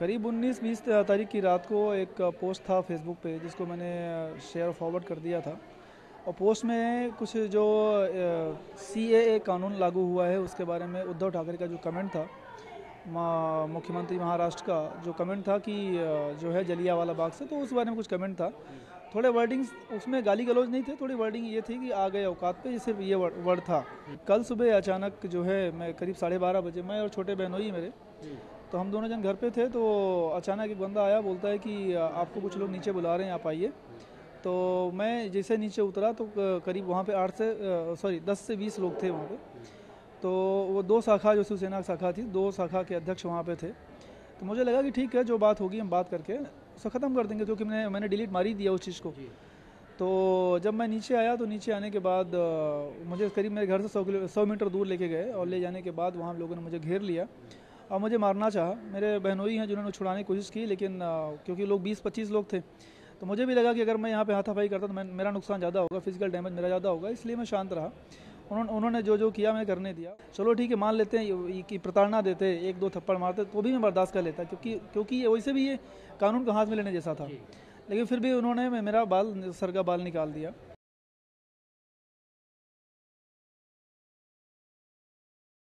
करीब 19-20 तारीख की रात को एक पोस्ट था फेसबुक पे, जिसको मैंने शेयर फॉरवर्ड कर दिया था। और पोस्ट में कुछ जो सी ए कानून लागू हुआ है, उसके बारे में उद्धव ठाकरे का जो कमेंट था मुख्यमंत्री महाराष्ट्र का जो कमेंट था कि जो है जलिया वाला बाग से तो उस बारे में कुछ कमेंट था। थोड़े वर्डिंग्स उसमें गाली गलौज नहीं थे, थोड़ी वर्डिंग ये थी कि आ गए औकात पे सिर्फ़ ये वर्ड था। कल सुबह अचानक जो है, मैं करीब साढ़े बारह बजे, मैं और छोटे बहनोई मेरे तो हम दोनों जन घर पे थे तो अचानक एक बंदा आया बोलता है कि आपको कुछ लोग नीचे बुला रहे हैं आप आइए। तो मैं जैसे नीचे उतरा तो करीब वहाँ पे आठ से सॉरी दस से बीस लोग थे वहाँ पे। तो वो दो शाखा जो शिवसेना शाखा थी दो शाखा के अध्यक्ष वहाँ पे थे। तो मुझे लगा कि ठीक है जो बात होगी हम बात करके उसे ख़त्म कर देंगे क्योंकि मैंने मैंने डिलीट मारी दिया उस चीज़ को। तो जब मैं नीचे आया तो नीचे आने के बाद मुझे करीब मेरे घर से सौ किलो सौ मीटर दूर लेके गए और ले जाने के बाद वहाँ लोगों ने मुझे घेर लिया। और मुझे मारना चाहा। मेरे बहनोई हैं जिन्होंने छुड़ाने की कोशिश की लेकिन क्योंकि लोग बीस पच्चीस लोग थे तो मुझे भी लगा कि अगर मैं यहाँ पे हाथापाई करता तो मैं मेरा नुकसान ज़्यादा होगा फ़िज़िकल डैमेज मेरा ज़्यादा होगा इसलिए मैं शांत रहा। उन्होंने उन्होंने जो जो किया मैं करने दिया। चलो ठीक है मान लेते हैं कि प्रताड़ना देते एक दो थप्पड़ मारते तो भी मैं बर्दाश्त कर लेता क्योंकि क्योंकि वैसे भी ये कानून को हाथ में लेने जैसा था। लेकिन फिर भी उन्होंने मेरा बाल सर का बाल निकाल दिया।